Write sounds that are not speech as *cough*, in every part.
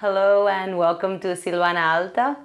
Hello and welcome to Sylvana Alta.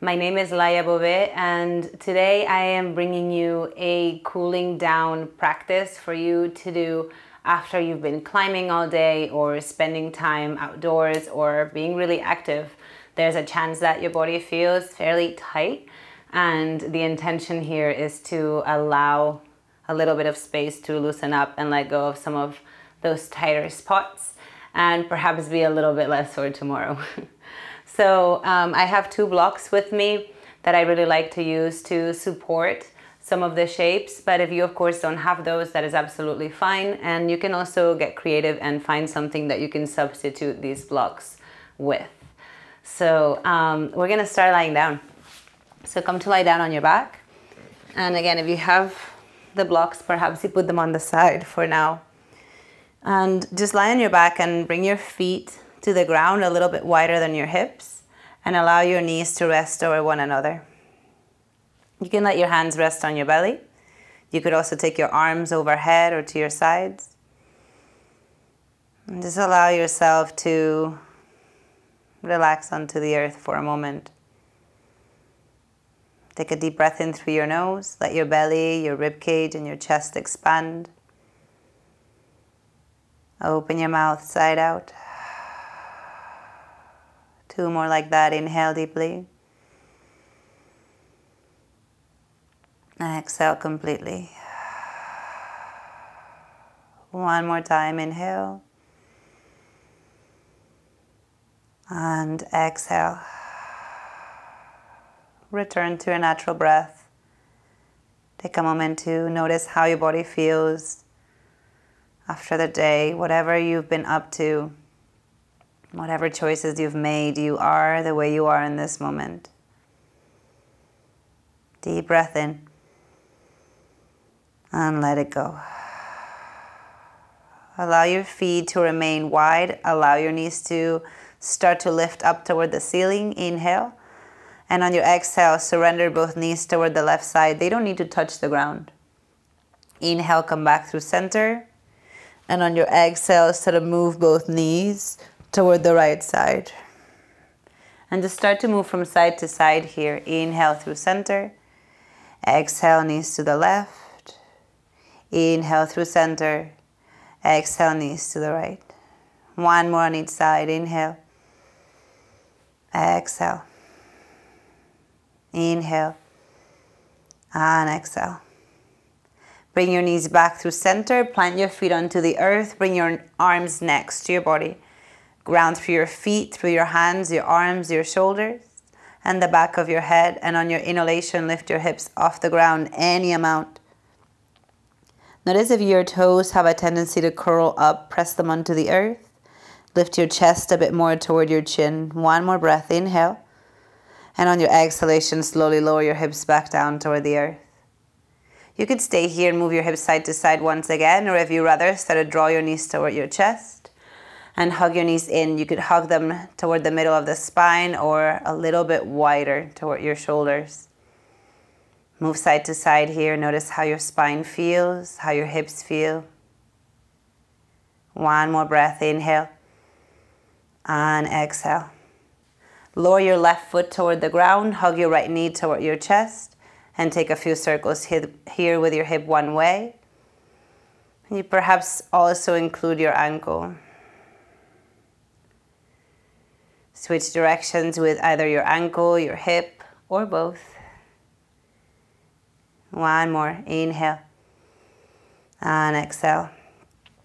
My name is Laia Bove and today I am bringing you a cooling down practice for you to do after you've been climbing all day or spending time outdoors or being really active. There's a chance that your body feels fairly tight and the intention here is to allow a little bit of space to loosen up and let go of some of those tighter spots and perhaps be a little bit less sore tomorrow. *laughs* so um, I have two blocks with me that I really like to use to support some of the shapes, but if you of course don't have those, that is absolutely fine. And you can also get creative and find something that you can substitute these blocks with. So um, we're gonna start lying down. So come to lie down on your back. And again, if you have the blocks, perhaps you put them on the side for now. And just lie on your back and bring your feet to the ground a little bit wider than your hips and allow your knees to rest over one another. You can let your hands rest on your belly. You could also take your arms overhead or to your sides. And just allow yourself to relax onto the earth for a moment. Take a deep breath in through your nose. Let your belly, your rib cage, and your chest expand. Open your mouth side out. Two more like that. Inhale deeply. And exhale completely. One more time. Inhale. And exhale. Return to your natural breath. Take a moment to notice how your body feels after the day, whatever you've been up to, whatever choices you've made, you are the way you are in this moment. Deep breath in and let it go. Allow your feet to remain wide. Allow your knees to start to lift up toward the ceiling. Inhale. And on your exhale, surrender both knees toward the left side. They don't need to touch the ground. Inhale, come back through center. And on your exhale, start of move both knees toward the right side. And just start to move from side to side here. Inhale through center. Exhale, knees to the left. Inhale through center. Exhale, knees to the right. One more on each side. Inhale. Exhale. Inhale. And exhale. Bring your knees back through center. Plant your feet onto the earth. Bring your arms next to your body. Ground through your feet, through your hands, your arms, your shoulders, and the back of your head. And on your inhalation, lift your hips off the ground any amount. Notice if your toes have a tendency to curl up, press them onto the earth. Lift your chest a bit more toward your chin. One more breath. Inhale. And on your exhalation, slowly lower your hips back down toward the earth. You could stay here and move your hips side to side once again, or if you rather, start to draw your knees toward your chest and hug your knees in. You could hug them toward the middle of the spine or a little bit wider toward your shoulders. Move side to side here. Notice how your spine feels, how your hips feel. One more breath. Inhale and exhale. Lower your left foot toward the ground. Hug your right knee toward your chest and take a few circles here with your hip one way. You perhaps also include your ankle. Switch directions with either your ankle, your hip, or both. One more. Inhale. And exhale.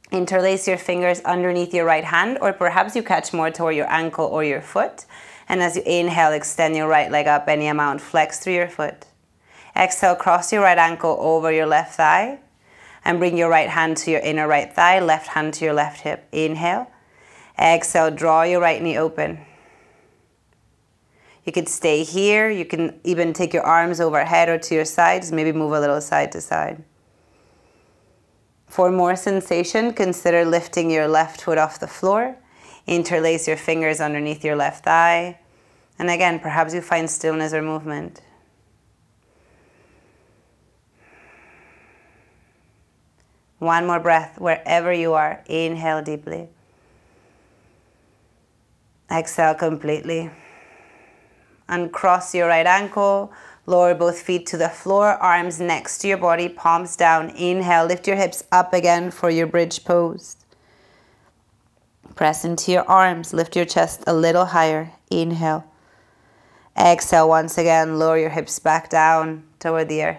Interlace your fingers underneath your right hand, or perhaps you catch more toward your ankle or your foot. And as you inhale, extend your right leg up any amount. Flex through your foot. Exhale, cross your right ankle over your left thigh and bring your right hand to your inner right thigh, left hand to your left hip. Inhale. Exhale, draw your right knee open. You could stay here. You can even take your arms overhead or to your sides, maybe move a little side to side. For more sensation, consider lifting your left foot off the floor. Interlace your fingers underneath your left thigh. And again, perhaps you find stillness or movement. One more breath wherever you are. Inhale deeply. Exhale completely. Uncross your right ankle. Lower both feet to the floor, arms next to your body, palms down. Inhale, lift your hips up again for your bridge pose. Press into your arms, lift your chest a little higher. Inhale. Exhale once again, lower your hips back down toward the earth.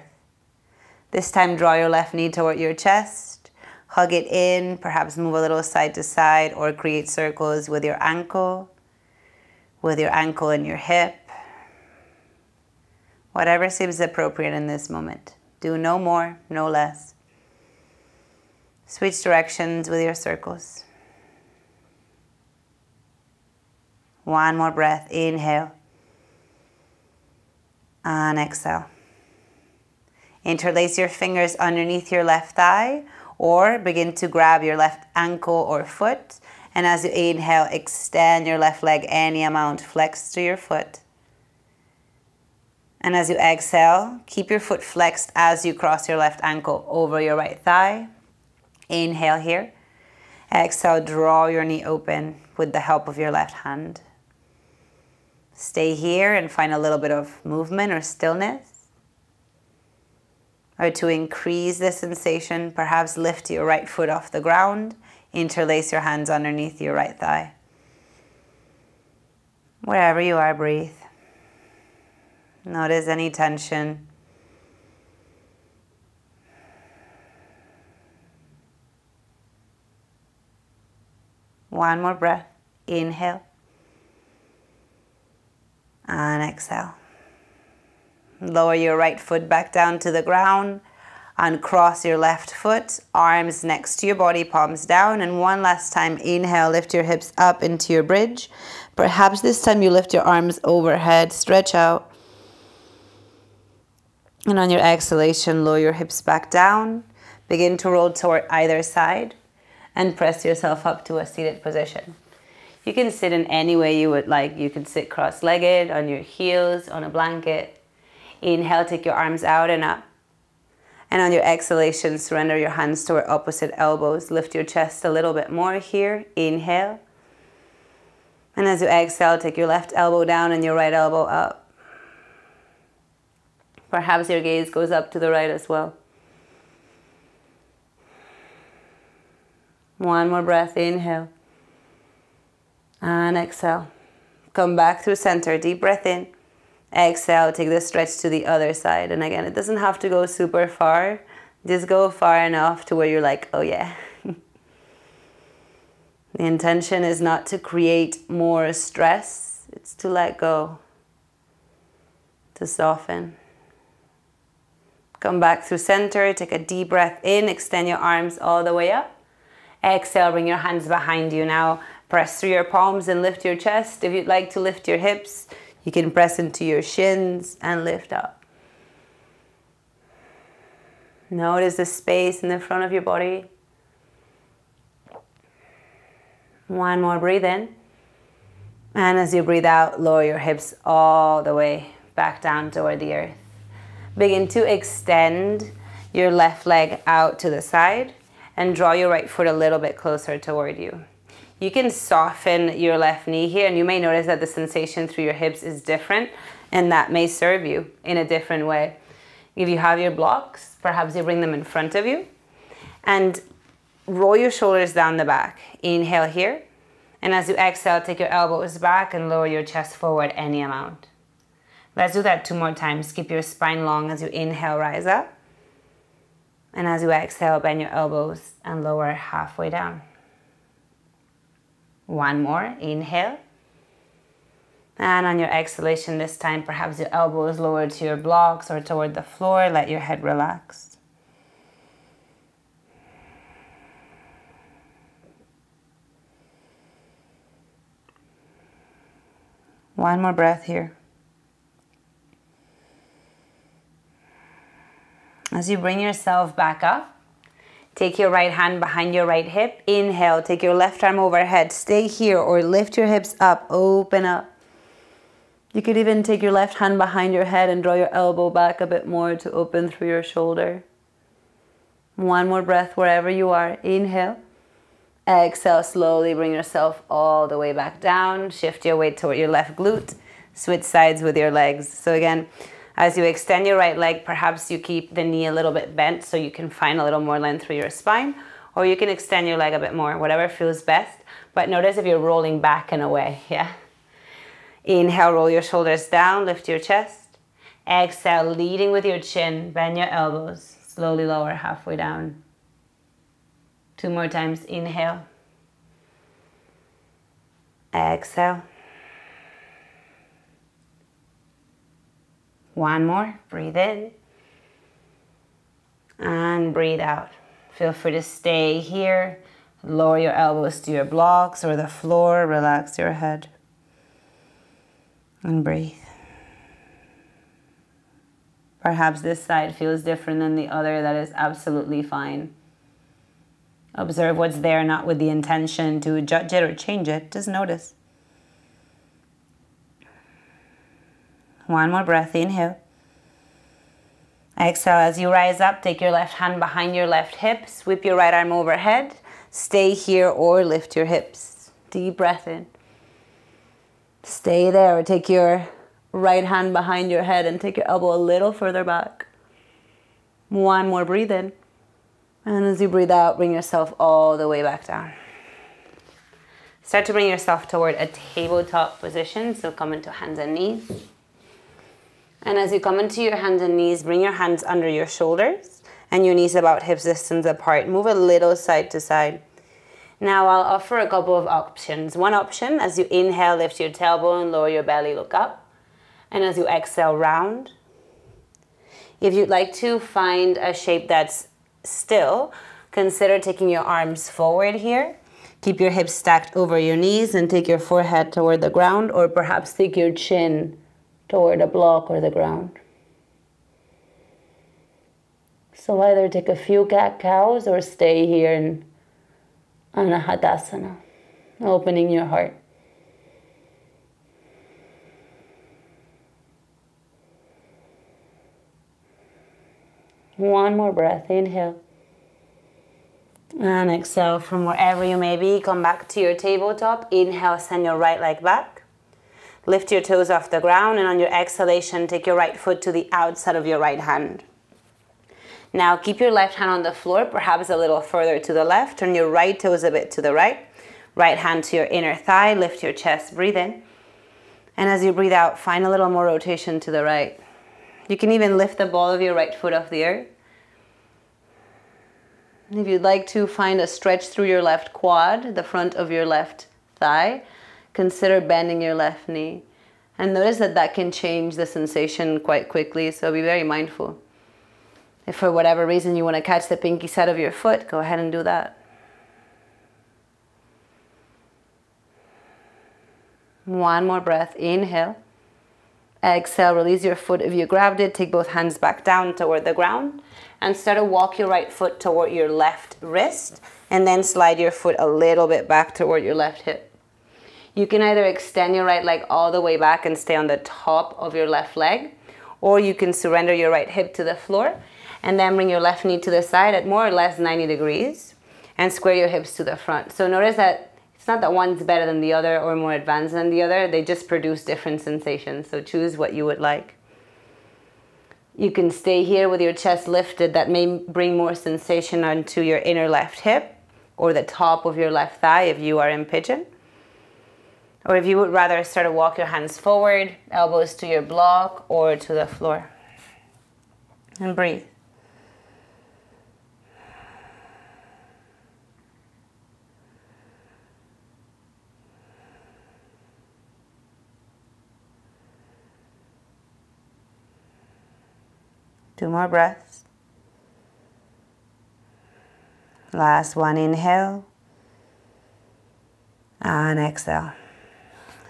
This time, draw your left knee toward your chest. Hug it in, perhaps move a little side to side or create circles with your ankle, with your ankle and your hip. Whatever seems appropriate in this moment. Do no more, no less. Switch directions with your circles. One more breath. Inhale. And exhale. Interlace your fingers underneath your left thigh or begin to grab your left ankle or foot. And as you inhale, extend your left leg any amount, flex to your foot. And as you exhale, keep your foot flexed as you cross your left ankle over your right thigh. Inhale here. Exhale, draw your knee open with the help of your left hand. Stay here and find a little bit of movement or stillness. Or to increase the sensation, perhaps lift your right foot off the ground, interlace your hands underneath your right thigh. Wherever you are, breathe. Notice any tension. One more breath. Inhale. And exhale. Lower your right foot back down to the ground and cross your left foot, arms next to your body, palms down. And one last time, inhale, lift your hips up into your bridge. Perhaps this time you lift your arms overhead, stretch out. And on your exhalation, lower your hips back down. Begin to roll toward either side and press yourself up to a seated position. You can sit in any way you would like. You can sit cross legged, on your heels, on a blanket. Inhale, take your arms out and up. And on your exhalation, surrender your hands toward opposite elbows. Lift your chest a little bit more here. Inhale. And as you exhale, take your left elbow down and your right elbow up. Perhaps your gaze goes up to the right as well. One more breath, inhale. And exhale. Come back through center, deep breath in. Exhale, take the stretch to the other side. And again, it doesn't have to go super far. Just go far enough to where you're like, oh yeah. *laughs* the intention is not to create more stress, it's to let go, to soften. Come back through center, take a deep breath in, extend your arms all the way up. Exhale, bring your hands behind you. Now press through your palms and lift your chest. If you'd like to lift your hips, you can press into your shins and lift up. Notice the space in the front of your body. One more breathe in. And as you breathe out, lower your hips all the way back down toward the earth. Begin to extend your left leg out to the side and draw your right foot a little bit closer toward you. You can soften your left knee here and you may notice that the sensation through your hips is different and that may serve you in a different way. If you have your blocks, perhaps you bring them in front of you and roll your shoulders down the back. Inhale here. And as you exhale, take your elbows back and lower your chest forward any amount. Let's do that two more times. Keep your spine long as you inhale, rise up. And as you exhale, bend your elbows and lower halfway down. One more, inhale. And on your exhalation this time, perhaps your elbows lower to your blocks or toward the floor. Let your head relax. One more breath here. As you bring yourself back up, take your right hand behind your right hip. Inhale, take your left arm overhead. Stay here or lift your hips up, open up. You could even take your left hand behind your head and draw your elbow back a bit more to open through your shoulder. One more breath wherever you are. Inhale. Exhale, slowly bring yourself all the way back down. Shift your weight toward your left glute. Switch sides with your legs. So again, as you extend your right leg, perhaps you keep the knee a little bit bent so you can find a little more length through your spine, or you can extend your leg a bit more, whatever feels best. But notice if you're rolling back and away, *laughs* yeah? Inhale, roll your shoulders down, lift your chest. Exhale, leading with your chin, bend your elbows, slowly lower halfway down. Two more times. Inhale. Exhale. One more. Breathe in. And breathe out. Feel free to stay here. Lower your elbows to your blocks or the floor. Relax your head. And breathe. Perhaps this side feels different than the other. That is absolutely fine. Observe what's there, not with the intention to judge it or change it. Just notice. One more breath. Inhale. Exhale. As you rise up, take your left hand behind your left hip. Sweep your right arm overhead. Stay here or lift your hips. Deep breath in. Stay there or take your right hand behind your head and take your elbow a little further back. One more breathe in. And as you breathe out, bring yourself all the way back down. Start to bring yourself toward a tabletop position. So come into hands and knees. And as you come into your hands and knees, bring your hands under your shoulders and your knees about hip distance apart. Move a little side to side. Now I'll offer a couple of options. One option, as you inhale, lift your tailbone, lower your belly, look up. And as you exhale, round. If you'd like to find a shape that's still, consider taking your arms forward here. Keep your hips stacked over your knees and take your forehead toward the ground or perhaps take your chin toward a block or the ground. So either take a few cat cows or stay here in Anahatasana, opening your heart. One more breath. Inhale. And exhale from wherever you may be. Come back to your tabletop. Inhale, send your right leg back. Lift your toes off the ground. And on your exhalation, take your right foot to the outside of your right hand. Now keep your left hand on the floor, perhaps a little further to the left. Turn your right toes a bit to the right. Right hand to your inner thigh. Lift your chest. Breathe in. And as you breathe out, find a little more rotation to the right. You can even lift the ball of your right foot off the earth. If you'd like to find a stretch through your left quad, the front of your left thigh, consider bending your left knee. And notice that that can change the sensation quite quickly, so be very mindful. If for whatever reason you want to catch the pinky side of your foot, go ahead and do that. One more breath. Inhale. Exhale, release your foot. If you grabbed it, take both hands back down toward the ground and start to walk your right foot toward your left wrist and then slide your foot a little bit back toward your left hip. You can either extend your right leg all the way back and stay on the top of your left leg, or you can surrender your right hip to the floor and then bring your left knee to the side at more or less 90 degrees and square your hips to the front. So notice that it's not that one's better than the other or more advanced than the other, they just produce different sensations. So choose what you would like. You can stay here with your chest lifted. That may bring more sensation onto your inner left hip or the top of your left thigh if you are in pigeon. Or if you would rather sort of walk your hands forward, elbows to your block or to the floor. And breathe. Two more breaths. Last one, inhale. And exhale.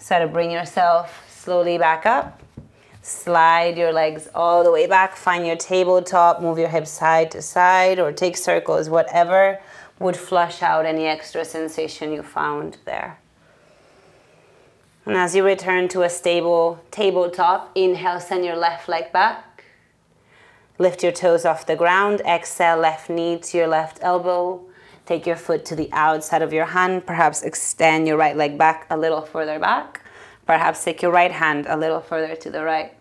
So to bring yourself slowly back up. Slide your legs all the way back. Find your tabletop. Move your hips side to side or take circles, whatever would flush out any extra sensation you found there. And as you return to a stable tabletop, inhale, send your left leg back. Lift your toes off the ground. Exhale, left knee to your left elbow. Take your foot to the outside of your hand. Perhaps extend your right leg back a little further back. Perhaps take your right hand a little further to the right.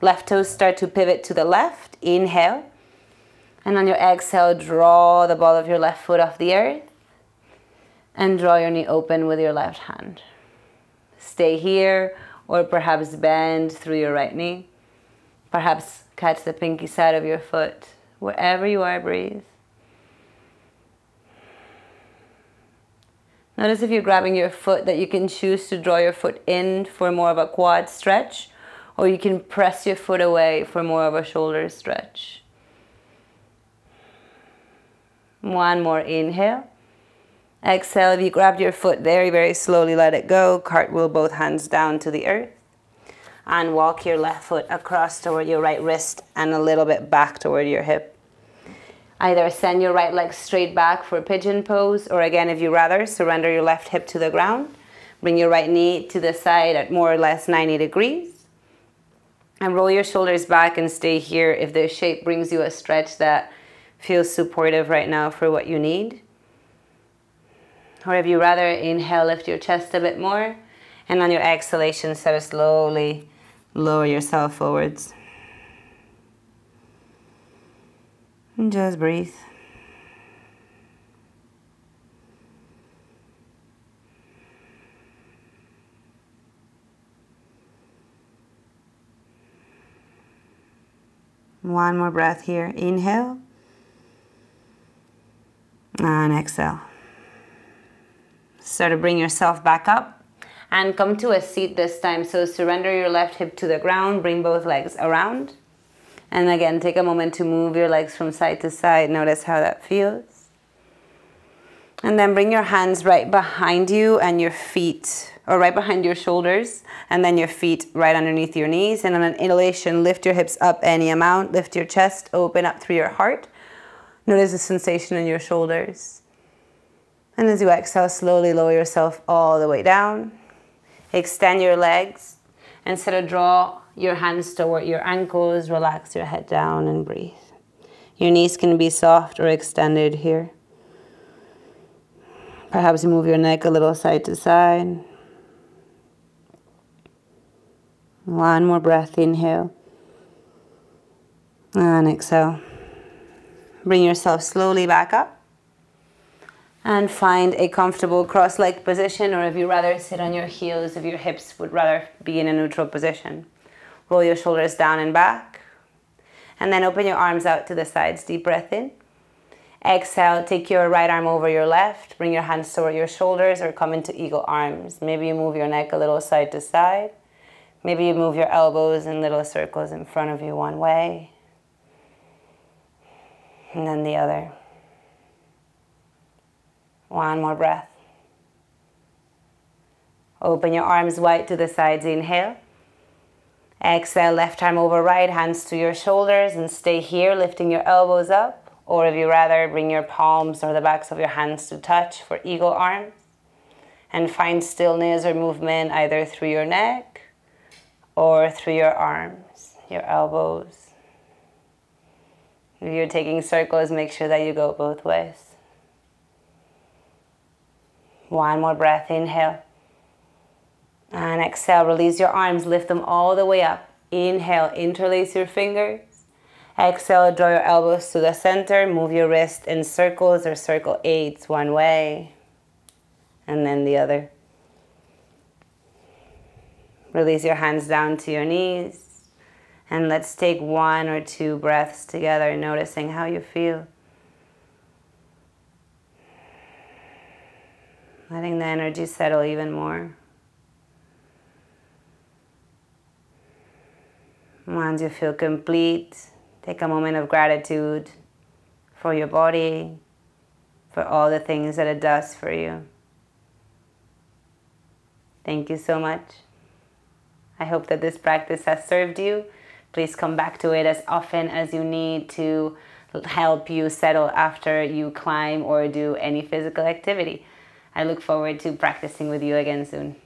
Left toes start to pivot to the left. Inhale. And on your exhale, draw the ball of your left foot off the earth. And draw your knee open with your left hand. Stay here or perhaps bend through your right knee. Perhaps catch the pinky side of your foot. Wherever you are, breathe. Notice if you're grabbing your foot that you can choose to draw your foot in for more of a quad stretch or you can press your foot away for more of a shoulder stretch. One more inhale. Exhale, if you grabbed your foot very, very slowly, let it go. Cartwheel both hands down to the earth. And walk your left foot across toward your right wrist and a little bit back toward your hip. Either send your right leg straight back for pigeon pose, or again, if you rather, surrender your left hip to the ground. Bring your right knee to the side at more or less 90 degrees. And roll your shoulders back and stay here if the shape brings you a stretch that feels supportive right now for what you need. Or if you rather, inhale, lift your chest a bit more. And on your exhalation, start to slowly lower yourself forwards. And just breathe. One more breath here. Inhale. And exhale. Start to bring yourself back up and come to a seat this time. So surrender your left hip to the ground. Bring both legs around. And again, take a moment to move your legs from side to side. Notice how that feels. And then bring your hands right behind you and your feet, or right behind your shoulders, and then your feet right underneath your knees. And on an inhalation, lift your hips up any amount. Lift your chest, open up through your heart. Notice the sensation in your shoulders. And as you exhale, slowly lower yourself all the way down. Extend your legs sort of draw your hands toward your ankles, relax your head down and breathe. Your knees can be soft or extended here. Perhaps you move your neck a little side to side. One more breath, inhale. And exhale. Bring yourself slowly back up. And find a comfortable cross-legged position, or if you rather sit on your heels, if your hips would rather be in a neutral position. Roll your shoulders down and back. And then open your arms out to the sides. Deep breath in. Exhale, take your right arm over your left. Bring your hands toward your shoulders or come into eagle arms. Maybe you move your neck a little side to side. Maybe you move your elbows in little circles in front of you one way. And then the other. One more breath. Open your arms wide to the sides. Inhale. Exhale, left arm over right, hands to your shoulders and stay here, lifting your elbows up. Or if you rather, bring your palms or the backs of your hands to touch for eagle arms. And find stillness or movement either through your neck or through your arms, your elbows. If you're taking circles, make sure that you go both ways. One more breath, inhale. And exhale, release your arms, lift them all the way up. Inhale, interlace your fingers. Exhale, draw your elbows to the center, move your wrist in circles or circle eights one way, and then the other. Release your hands down to your knees. And let's take one or two breaths together, noticing how you feel. Letting the energy settle even more. Once you feel complete, take a moment of gratitude for your body, for all the things that it does for you. Thank you so much. I hope that this practice has served you. Please come back to it as often as you need to help you settle after you climb or do any physical activity. I look forward to practicing with you again soon.